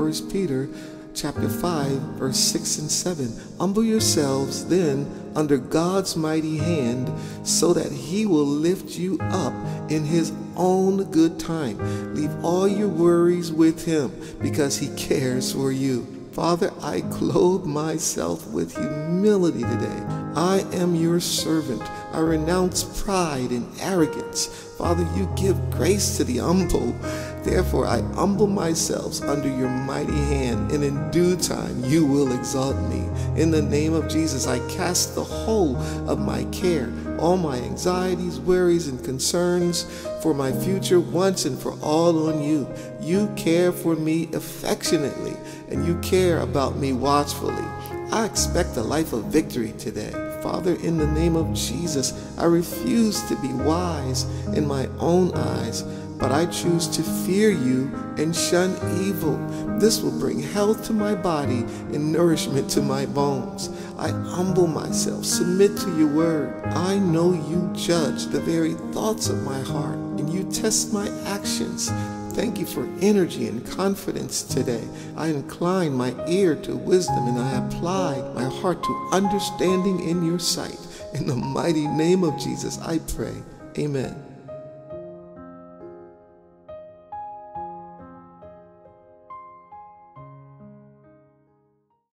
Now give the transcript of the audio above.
1 Peter chapter 5 verse 6 and 7 humble yourselves then under God's mighty hand so that he will lift you up in his own good time leave all your worries with him because he cares for you Father, I clothe myself with humility today. I am your servant. I renounce pride and arrogance. Father, you give grace to the humble. Therefore, I humble myself under your mighty hand, and in due time you will exalt me. In the name of Jesus, I cast the whole of my care, all my anxieties, worries, and concerns for my future once and for all on you. You care for me affectionately, and you care about me watchfully. I expect a life of victory today. Father, in the name of Jesus, I refuse to be wise in my own eyes but I choose to fear you and shun evil. This will bring health to my body and nourishment to my bones. I humble myself, submit to your word. I know you judge the very thoughts of my heart, and you test my actions. Thank you for energy and confidence today. I incline my ear to wisdom and I apply my heart to understanding in your sight. In the mighty name of Jesus, I pray. Amen.